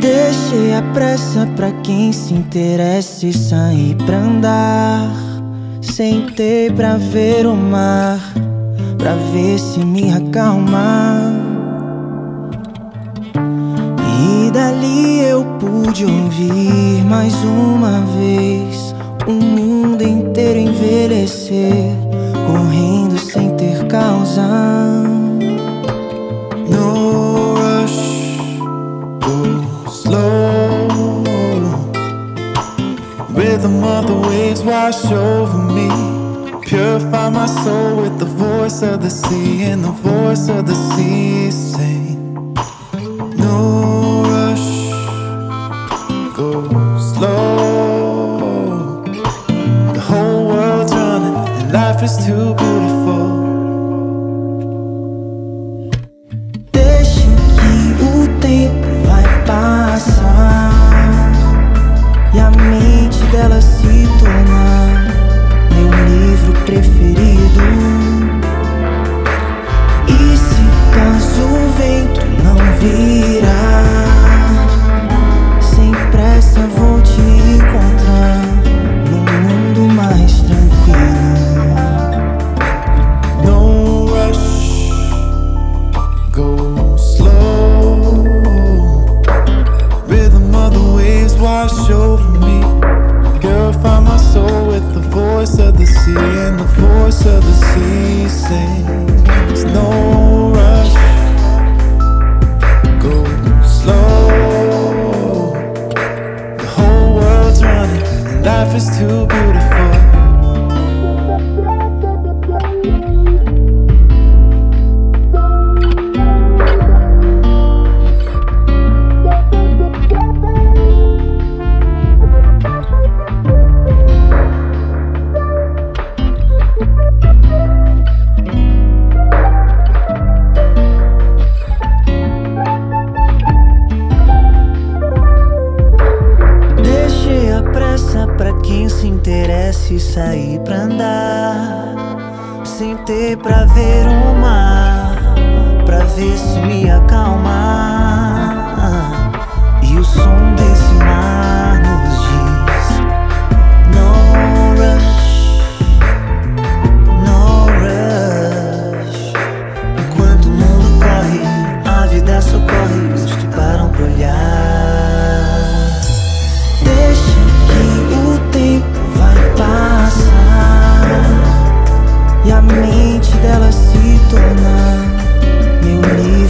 Deixei a pressa pra quem se interessa e sair pra andar. Sentei pra ver o mar, pra ver se me acalmar. E dali eu pude ouvir mais uma vez o mundo inteiro envelhecer, correndo sem ter causa. Rhythm of the waves wash over me. Purify my soul with the voice of the sea and the voice of the sea sing. No rush, go slow. The whole world's running and life is too beautiful. Wash over me. Purify my soul with the voice of the sea and the voice of the sea sings. No rush, go slow. The whole world's running and life is too beautiful. Sair pra andar. Sentei pra ver o mar, pra ver se me acalmar. E o som desse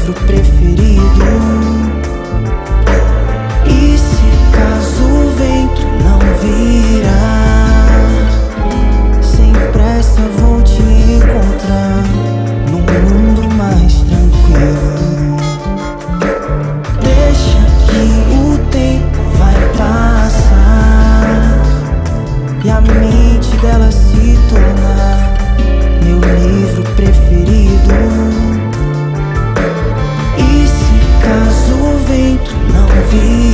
livro preferido. Não